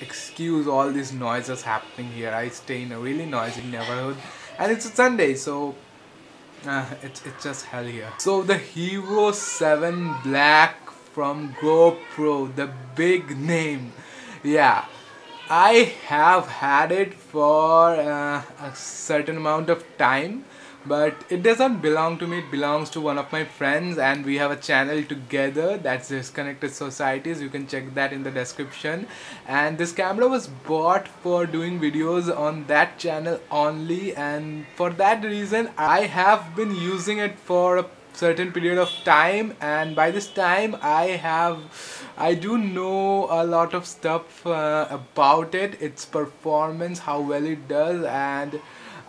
excuse all these noises happening here. I stay in a really noisy neighborhood and it's a Sunday so uh, it's, it's just hell here. So the Hero 7 Black from GoPro, the big name. Yeah, I have had it for uh, a certain amount of time but it doesn't belong to me. It belongs to one of my friends and we have a channel together that's disconnected societies. You can check that in the description. And this camera was bought for doing videos on that channel only and for that reason I have been using it for a certain period of time. And by this time I have I do know a lot of stuff uh, about it its performance how well it does and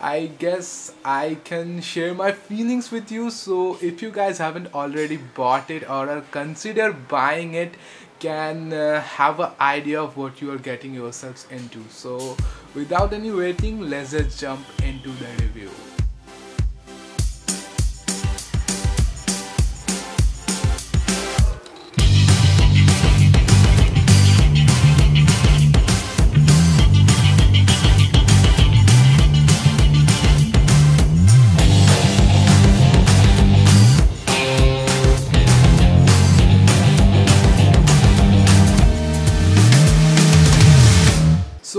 I guess I can share my feelings with you. So if you guys haven't already bought it or consider buying it can uh, have an idea of what you are getting yourselves into. So without any waiting let's just jump into the review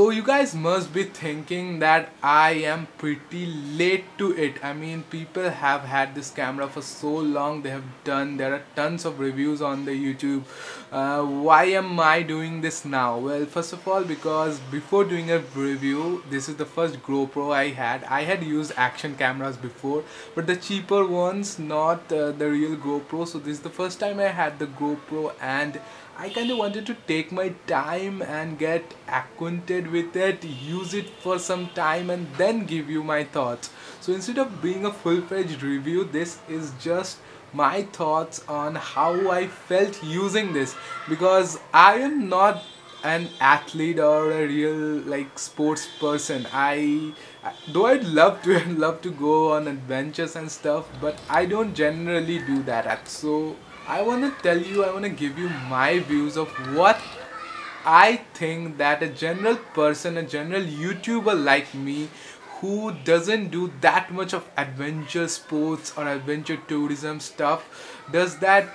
So you guys must be thinking that I am pretty late to it. I mean people have had this camera for so long they have done there are tons of reviews on the YouTube. Uh, why am I doing this now? Well first of all because before doing a review this is the first GoPro I had. I had used action cameras before but the cheaper ones not uh, the real GoPro so this is the first time I had the GoPro and I kind of wanted to take my time and get acquainted with it, use it for some time and then give you my thoughts. So instead of being a full-fledged review, this is just my thoughts on how I felt using this. Because I am not an athlete or a real like sports person. I though i'd love to love to go on adventures and stuff but i don't generally do that. So I want to tell you, I want to give you my views of what I think that a general person, a general YouTuber like me who doesn't do that much of adventure sports or adventure tourism stuff, does that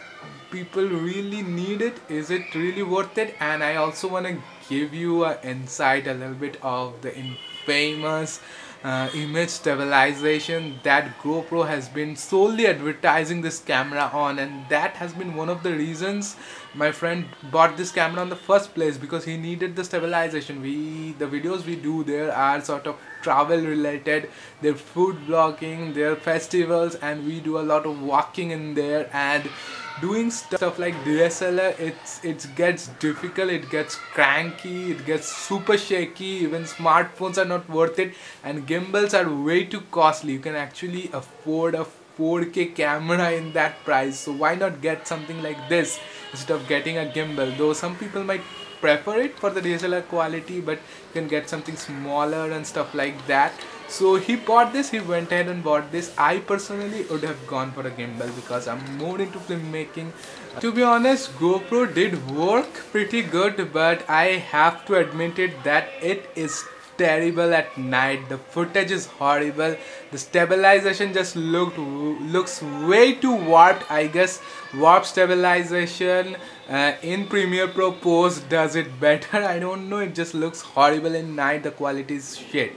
people really need it? Is it really worth it? And I also want to give you an insight a little bit of the infamous uh, image stabilization that GoPro has been solely advertising this camera on and that has been one of the reasons my friend bought this camera in the first place because he needed the stabilization. We the videos we do there are sort of travel related they're food vlogging they're festivals and we do a lot of walking in there and doing stuff like DSLR it's it gets difficult it gets cranky it gets super shaky even smartphones are not worth it and gimbals are way too costly. You can actually afford a 4k camera in that price so why not get something like this instead of getting a gimbal? Though some people might prefer it for the DSLR quality but you can get something smaller and stuff like that so he bought this he went ahead and bought this. I personally would have gone for a gimbal because I'm more into filmmaking. To be honest GoPro did work pretty good but I have to admit it that it is terrible at night. The footage is horrible. The stabilization just looked looks way too warped i guess. Warp stabilization uh, in premiere pro post does it better. I don't know. It just looks horrible in night. The quality is shit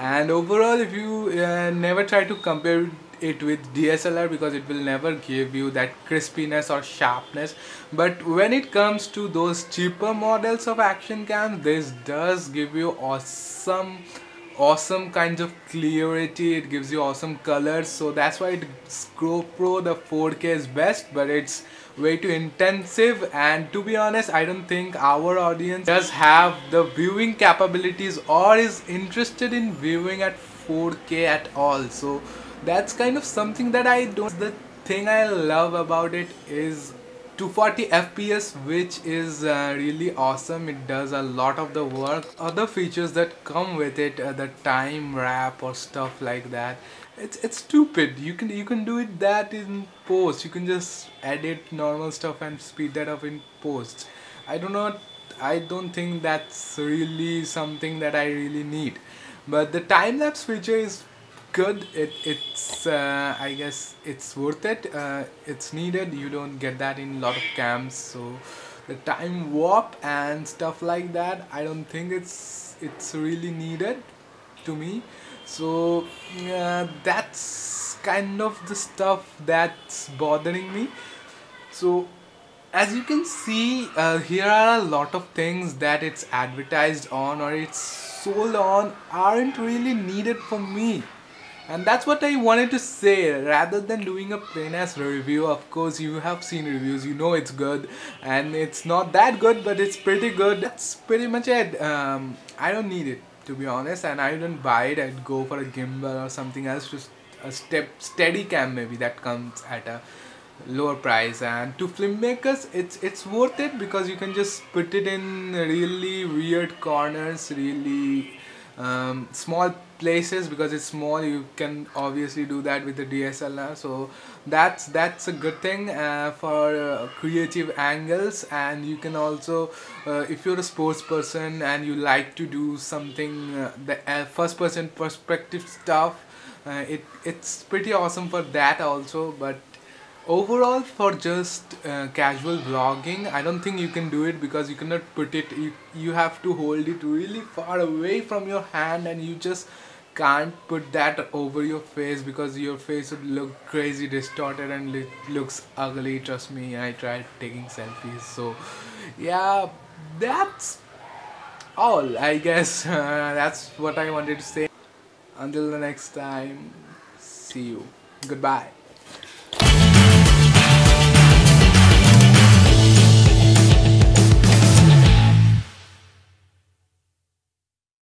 and overall if you uh, never try to compare it with DSLR because it will never give you that crispiness or sharpness. But when it comes to those cheaper models of action cam this does give you awesome awesome kinds of clarity. It gives you awesome colors. So that's why it's GoPro the 4K is best but it's way too intensive. And to be honest I don't think our audience does have the viewing capabilities or is interested in viewing at 4K at all. So that's kind of something that I don't the thing I love about it is 240 fps which is uh, really awesome. It does a lot of the work. Other features that come with it uh, the time warp or stuff like that. It's it's stupid. You can you can do it that in post. You can just edit normal stuff and speed that up in post. I do not I don't think that's really something that I really need. But the time-lapse feature is good. It it's uh, I guess it's worth it. Uh, it's needed. You don't get that in a lot of camps. So the time warp and stuff like that I don't think it's it's really needed to me. So uh, that's kind of the stuff that's bothering me. So as you can see uh, here are a lot of things that it's advertised on or it's sold on aren't really needed for me and that's what I wanted to say. Rather than doing a plain ass review of course you have seen reviews. You know it's good. And it's not that good but it's pretty good. That's pretty much it. Um, I don't need it to be honest. And I wouldn't buy it. I'd go for a gimbal or something else. Just a step steady cam maybe that comes at a lower price. And to filmmakers it's it's worth it because you can just put it in really weird corners really um, small places because it's small you can obviously do that with the DSLR so that's that's a good thing uh, for uh, creative angles. And you can also uh, if you're a sports person and you like to do something uh, the uh, first person perspective stuff uh, it it's pretty awesome for that also. But overall for just uh, casual vlogging i don't think you can do it because you cannot put it you, you have to hold it really far away from your hand and you just can't put that over your face because your face would look crazy distorted and it looks ugly. Trust me i tried taking selfies. So yeah that's all i guess. Uh, that's what i wanted to say. Until the next time see you. Goodbye